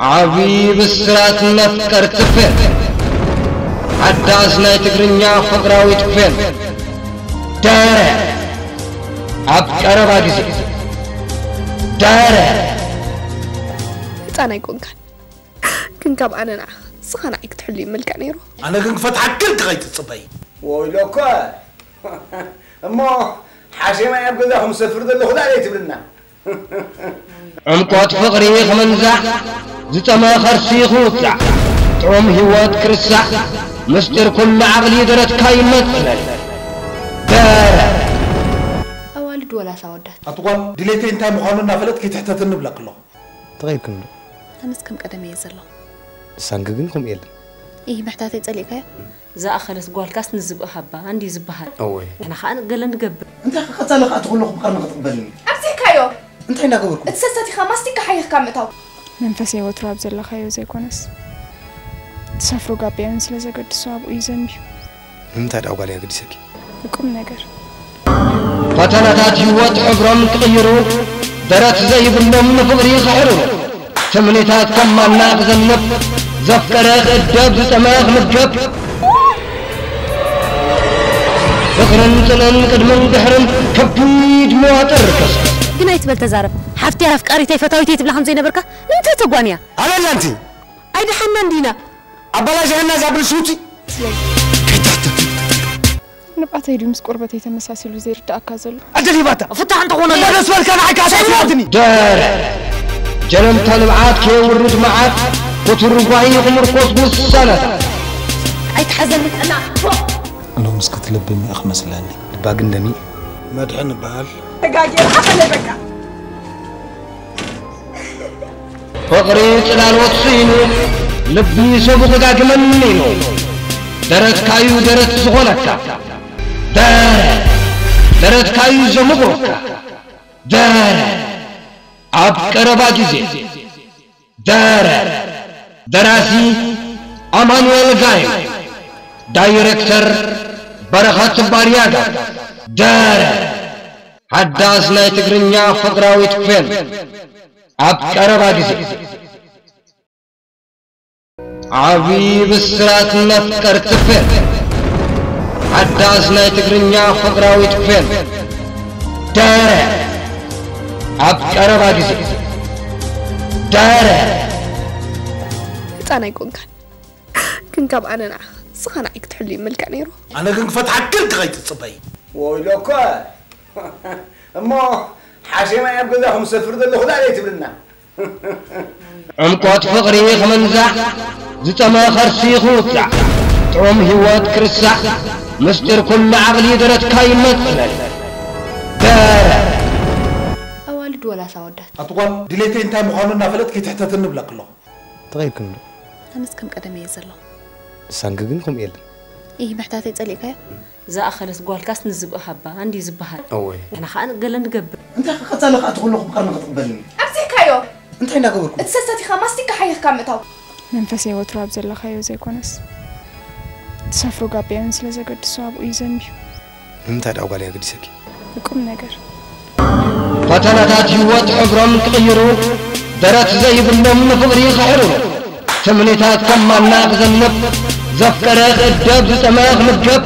عبيب السرات مفكر تفن عدازنا تقرنيا فقرا تفن دارة. عبقرة باقزي دارة. تانا يكون كان. كن كاب أنا نعخ سخنا عيك تحلي ملكا نيرو أنا كن فتحة كل غاية تصبي ويلوكو أما حاشي ما يبقى لهم سفر دلو خدا ليت بلنا عمقوات فقري خمنزع ዝተማኸር ሲኹ ውፅዕ ጥዑም ህይወት ክርስዕ ምስጢር ኩሉ ዓቕሊ ደረትካ ይመፅእ ደረ ኣዋልድ ወላስ ኣወዳት ኣቲ ጓል ድሌተይ እንታይ ምዃኑ እናፈለጥ ከይትሕተት ንብላ ኣለኹ ተቐይርክን ዶ ኣነስ ከም ቀደመ እየ ዘለኹ ንሳንኪ ግን ከምኡ የለን ይህ ምሕታተይ ፀሊእካዮ ዝኣኸለት ጓልካስ ንዝብእ ሃባ እንዲ ዝበሃል ወይ ንሕና ከዓ ገለ ንገብር እንታይ ክቐፀለ ከዓ ትኽለኹ ብቀርና ክትቕበልኒ ኣብዘይካዮ እንታይ እናገበርኩም እቲ ሰሰቲኻ ማስቲካ ሓይኽካ ምእታው መንፈሴ ወትሮ ኣብዘለካዮ ዘይኮነስ ትሰፍሮ ጋቢያን ስለ ዘገድሶ ኣብኡ እዩ ዘንቢዩ ንምንታይ ድኣ ጓል ያገዲሰኪ ቁም ነገር። ፈተነታት ህይወት ሕብሮም ቅይሩ ደረት ዘይብሎም ንፍቅሪ ኽሕሩ ትምኒታት ከም ማናቕ ዘንብ ዘፍቀረ ክእደብ ዝጠመ ክምገብ ፍቅርን ጥንን ቅድምን ድሕርን ከቢድ መዋጥር ከስ ግናይ ትበል ተዛረብ። حفتي افكاري تي فتاوي تي تبلا خمزي نبركا انت تغوانيا على لا إيه انت أي دحنا ندينا ابلا جهنا زابل سوتي نبات هيدو مس قربت هي تمساسلو زير دا كازل. اجلي باتا فتا انت غونا لا نسوال كان عكا سيدني دار. جلم تنبعات كي ورد معات وتر غواي عمر قوس بالسنه أي تحزن أنا. أنا مسكت لبني أخمس لأني. باقي ندني مدحن بال تقاجي حفله بكا. ፍቅሪ ጽላሎት ስኢኑ ልቢ ሰብ ዘጋግመኒ ነው ደረትካዩ ደረት ዝኾነካ ደረ ደረትካዩ ዘምግሮካ። ደረ ኣብ ቀረባ ጊዜ። ደረ ደራሲ አማኑኤል ጋይም ዳይሬክተር በረኸት ባርያጋ ደረ ሓዳስ ናይ ትግርኛ ፍቅራዊት ክፍል። ኣብ ቀረባ ጊዜ ዓብዪ ብስራትን መፍቀር ትፍን ኣዳስ ናይ ትግርኛ ፍቕራዊ ትፍን ዳረ ኣብ ጊዜ ዳረ። ህፃን ኣይኮንካን ግን ካብ ኣነ ንዓኸ ክትሕሉ ይመልክዕ ነይሩ። ኣነ ግን ክፈትሓ ክልክኸይትፅበይ ወይሎኮ እሞ حاشي ما يبقى لهم سفر ده خد عليه تبرنا. عمقوت فقري خمنزع زتما خرسي خوتع طعم هوات كرسع مستر كل عقلي درت كاي مثل أوالد ولا سودت. أتقول دليتي أنت مخالنا نافلت كي تحتت النبلق له تغير كله أنا سكم قدمي يزلو. سانققنكم إيه إيه محتاجة تسألي كيا زا أخرس قال كاس نزب أحبة عندي زب أحد أوه أنا خان قال أنا قبل. أنت خطأ لك أتقول لك بقرن قبلني أبسي كايو أنت هنا قبلك أتسستي خمستي كحي كامتها من فسي وتراب زل خيو زي كونس. تسافروا قبل يعني أمس لزقد صعب ويزمي أنت هذا أقول يا قد سكي بكم نجر فتنا تاتي وات حبرم كيرو درات زي بالنم فبري خيرو ثمني تات كمان نابز النب ذكر هذا الدب سماغ مجب.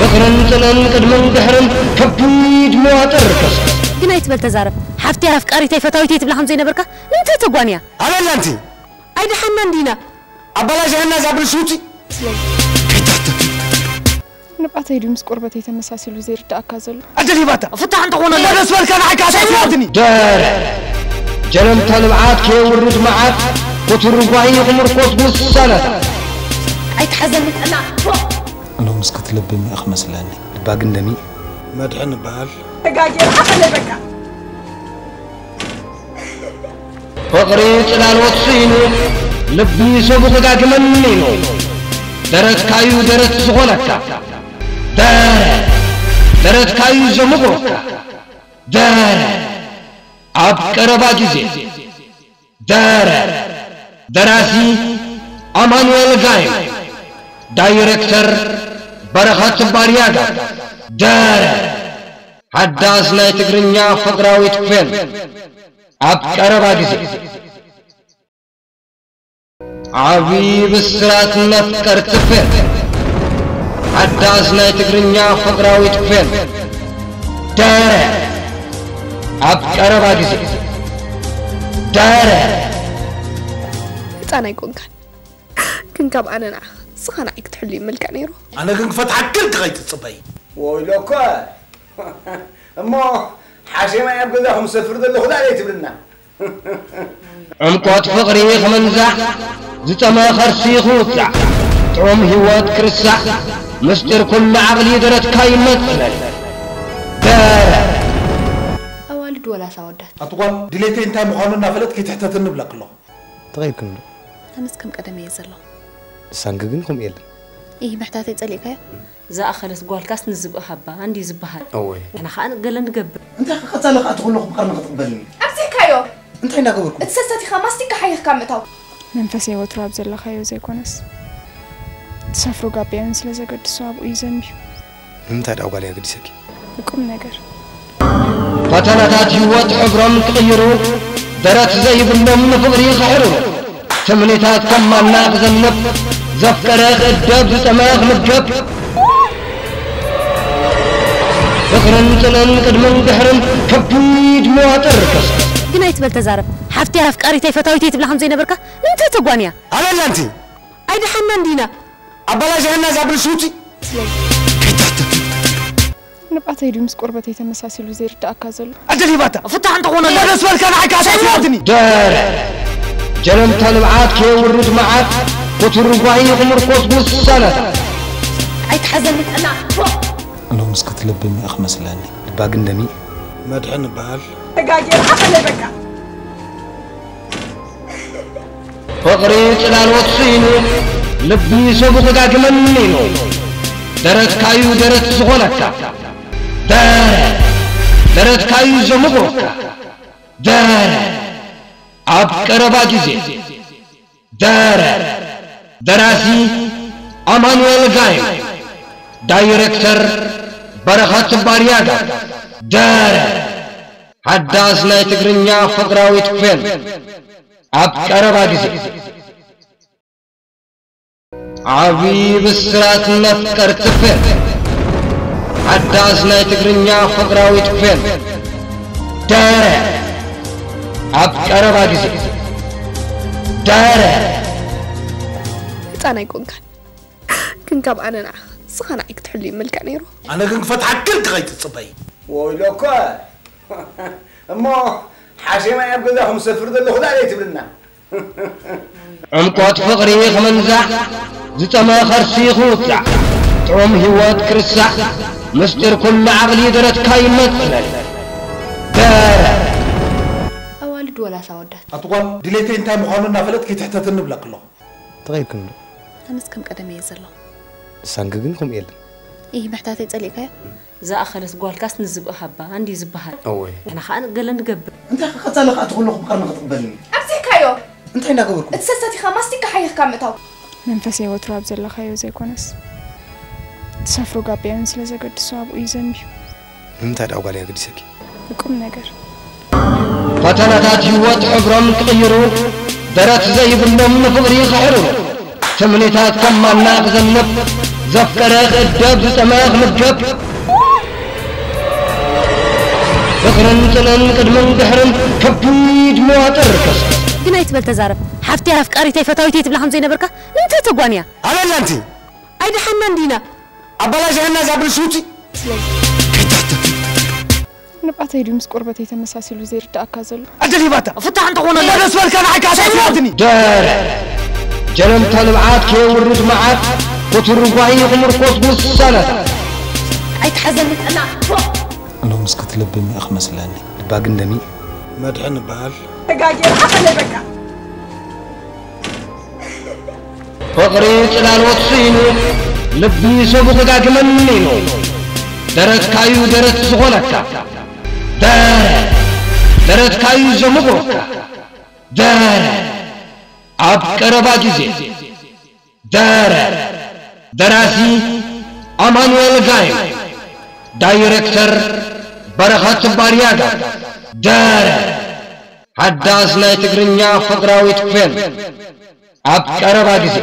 ذكرا قد من دحرا كبيد مواطر كسر. قنا يتبل تزارب. حفتي افكاري اريتي فتاوي تي تبلحم بركة؟ انت تقوانيا؟ أنا لا انت أي دحنا دينا. أبلا جهنا زابل سوتي. نبعتي دي مس قربتي تمساسلو زي ردا اكازلو أجل يباتا فتح انت هنا لا نسولك أنا عكاساتي دار. جلمت البعات كي ورد معات قوت الرباعية عمر قوت نص سنة عيت حزنت أنا. أنا مسكت لبي مي أخمس لاني باق النمي؟ مدحن بال تقاجر حفل بكا فقري طلال وطسينو لبي سبق داك منينو. درت كايو درت زغلكا دارت درت كايو زمقركا دارت عب قربا ጊዜ دارت ደራሲ አማኑኤል ጋይ፣ ዳይሬክተር በረኸት ባሪያጋ፣ ደረ ሓዳስ ናይ ትግርኛ ፍቕራዊት ፌን ኣብ ቀረባ ጊዜ። ዓብዪ ብስራት መፍቀርቲ ፌን ሓዳስ ናይ ትግርኛ ፍቕራዊት ፌን ደረ ኣብ ቀረባ ጊዜ። ደረ ህፃን ኣይኮንካን ግን ካብ ኣነ ንዓኻ ስኻ ንዓይ ክትሕሉ ይመልክዕ ነይሩ ኣነ ግን ክፈትሓክል ክኸይትፅበይ ወይሎ እኮ እሞ ሓሸማይ ኣብ ገዛኹም ሰፍር ዘለኹ ላዕለይ ትብልና ዕምቆት ፍቕሪ ክምንዛዕ ዝጠመ ኸርሲ ክውፅዕ ጥዑም ህይወት ክርስዕ ምስጢር ኩሉ ዓቕሊ ደረትካ ይመፅለል ደረ ኣዋልድ ወላስ ኣወዳት ኣትጓል ድሌተይ እንታይ ምዃኑ እናፈለጥ ከይትሕተት ንብለክ ኣለኹ ተኸይድክን ዶ ኣነስ ከም ቀደም እየ ዘለኹ ሳንጊ ግን ከምኡ የለን ይህ ምሕታተይ ፀሊእካዮ ዝኣኸለት ጓልካስ ንዝብእ ሃባ እንዲ ዝበሃል እወይ ንሕና ከዓ ገለ ንገብር እንታይ ከቐፃለ ከዓ ትኩለኹ ብቀርኒ ክትቕበልኒ ኣብዚካዮ እንታይ እናገበርኩ እቲ ሰተቲኻ ማስቲካ ሓይኽካ ምእታው መንፈስ ወትሮ ኣብ ዘለኻዮ ዘይኮነስ ተሳፍሮ ጋቢያን ስለ ዘገድሶ ኣብኡ እዩ ዘንብዩ ንምንታይ ዳ ጓልያ ገዲሰኪ ቁም ነገር ፈተናታት ህይወት ሕብሮም ክቕይሩ ደረት ዘይብሎም ንፍቕሪ ክሕሩ ትምኒታት ከም ማና ክዘንብ ዘፍቀረ ክእደብ ዝጠመ ክምገብ ፍቅርን ጥልን ቅድምን ድሕርን ከቢድ መዋጥር ክስብ ግን ኣይትበል ተዛረብ ሓፍቲ ኣፍቃሪተይ ፈታዊተይ ትብላ ከም ዘይነበርካ ንምንታይ ተጓንያ ኣበላ እንቲ ኣይድሓና እንዲና ኣባላሽሐና ዛብል ሱቲ ንባዕተይ ድዩ ምስ ቁርበተይ ተመሳሲሉ ዘይርዳእካ ዘሎ ኣደሊባታ ፍታሕ እንተኾነ ደስ በልካ ንዓይካ ኣሳስያትኒ ደረ جنمت تنبعات كي ورد معات وتربعي عمر قصبوس السنة عيت حزنت أنا؟ أنا مسكت لبني أخمس لاني الباقي النمي مدحن بال تقاجي أخلي بكا فقري تلال وطسينو لبني سبق داك منينو درت كايو درت زغلكا درت درت كايو زمغركا درت ቀረባ ጊዜ። ደረ ደራሲ ኣማኑኤል ጋይም ዳይሬክተር በረኸት ባርያጋ ደረ ሓዳስ ናይ ትግርኛ ፍቕራዊት ፌን ኣብ ጊዜ። ዓብዪ ብስራት መፍቀርቲ ፌን ሓዳስ ናይ ትግርኛ ፍቕራዊት ፌን ደረ ኣብ ቀረባ ጊዜ ደረ ህፃን ኣይኮንካን ግን ካብ ኣነ ንዓኻ ስኻ ንዓይ ክትሕሉ ይመልክዕ ነይሩ ኣነ ግን ክፈትሓክል ክኸይትፅበይ ወይሎ እኮ እሞ ሓሸማይ ኣብ ገዛኹም ሰፍር ዘለኹ ላዕለይ ትብልና ዕምቆት ፍቕሪ ክምንዛዕ ዝጠመ ኸርሲ ክውፅዕ ጥዑም ህይወት ክርስዕ ምስጢር ኩሉ ዓቕሊ ደረትካ ይመፅለል ኣዋልድ ወላስ ኣወዳት ኣትጓል ድሌተይ እንታይ ምዃኑ እናፈለጥ ከይትሕተት ንብለክ ኣለኹ ተኸይድክን ዶ ኣነስ ከም ቀደም እየ ዘለኹ ሳንጊ ግን ከምኡ የለን ይህ ምሕታተይ ፀሊእካዮ ዝኣኸለት ጓልካስ ንዝብእ ሃባ እንዲ ዝበሃል እወይ ንሕና ከዓ ገለ ንገብር እንታይ ከቐፃለ ከዓ ትኩለኹ ብቀርኒ ክትቕበልኒ ኣብዚካዮ እንታይ እናገበርኩ እቲ ሰተቲኻ ማስቲካ ሓይኽካ ምእታው መንፈስ ወትሮ ኣብ ዘለኻዮ ዘይኮነስ ተሳፍሮ ጋቢያን ስለ ዘገድሶ ኣብኡ እዩ ዘንብዩ ንምንታይ ዳ ጓልያ ገዲሰኪ ቁም ነገር ፈተናታት ህይወት ሕብሮም ክቕይሩ ደረት ዘይብሎም ንፍቕሪ ክሕሩ ትምኒታት ከም ማና ክዘንብ ዘፍቀረ ክእደብ ዝጠመ ክምገብ ፍቅርን ጥልን ቅድምን ድሕርን ከቢድ መዋጥር ክስብ ግን ኣይትበል ተዛረብ ሓፍቲ ኣፍቃሪተይ ፈታዊተይ ትብላ ከም ዘይነበርካ ንምንታይ ተጓንያ ኣበላ እንቲ ኣይድሓና እንዲና ኣባላሽሐና ዛብል ሱቲ نبقى هيدي مس قربت هي تمساسي لو زير داكا زلو أدلي باتا فتح أنت هنا لا نسوال كان عكا سيادني دار جلم تلبعات كي ورد معات وتربعي عمر قوس بالسنة عيت حزنت أنا أنا مسكت لبي مي أخمس لاني باق اندمي مدحن بال تقاجي أقل بكا فقري طلال وصينو لبي سبق داك منينو درت كايو درت زغلكا ዝኾነካ ደረ ደረትካዩ ዘምግሮካ ደረ ኣብ ቀረባ ጊዜ ደረ ደራሲ ኣማኑኤል ጋይም ዳይሬክተር በረኸት ባርያጋ ደረ ሓዳስ ናይ ትግርኛ ፍቕራዊት ኮን ኣብ ቀረባ ጊዜ